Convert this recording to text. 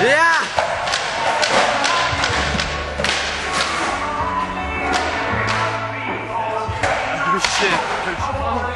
Yeah! Oh shit.